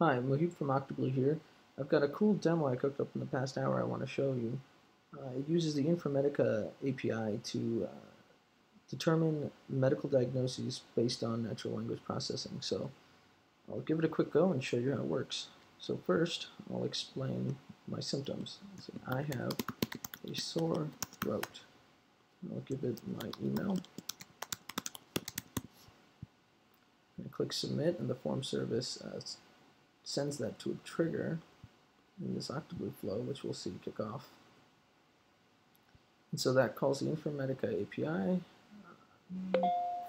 Hi, Moheeb from Octoblu here. I've got a cool demo I cooked up in the past hour I want to show you. Uh, it uses the Infermedica API to uh, determine medical diagnoses based on natural language processing. So I'll give it a quick go and show you how it works. So first, I'll explain my symptoms. So I have a sore throat. I'll give it my email. And click submit and the form service uh, sends that to a trigger in this Octoblu flow, which we'll see kick off. And so that calls the Infermedica API,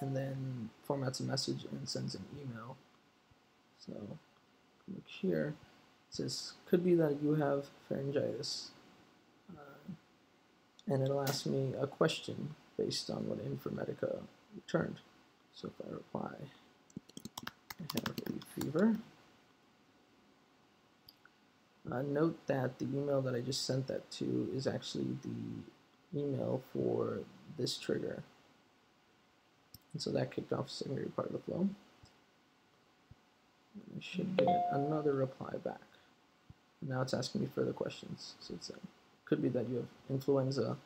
and then formats a message and sends an email. So look here, it says, could be that you have pharyngitis. Uh, and it'll ask me a question based on what Infermedica returned. So if I reply, I have a fever. Uh, note that the email that I just sent that to is actually the email for this trigger. And so that kicked off the secondary part of the flow. I should get another reply back. Now it's asking me further questions. So it's uh, could be that you have influenza.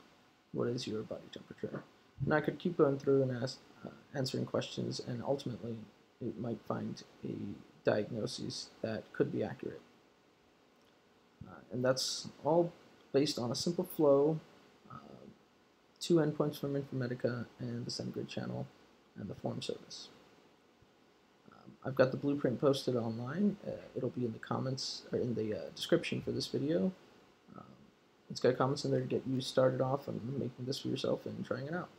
What is your body temperature? And I could keep going through and ask, uh, answering questions, and ultimately it might find a diagnosis that could be accurate. And that's all based on a simple flow, uh, two endpoints from Infermedica and the SendGrid channel and the form service. Um, I've got the blueprint posted online. Uh, it'll be in the comments or in the uh, description for this video. Um, it's got comments in there to get you started off on making this for yourself and trying it out.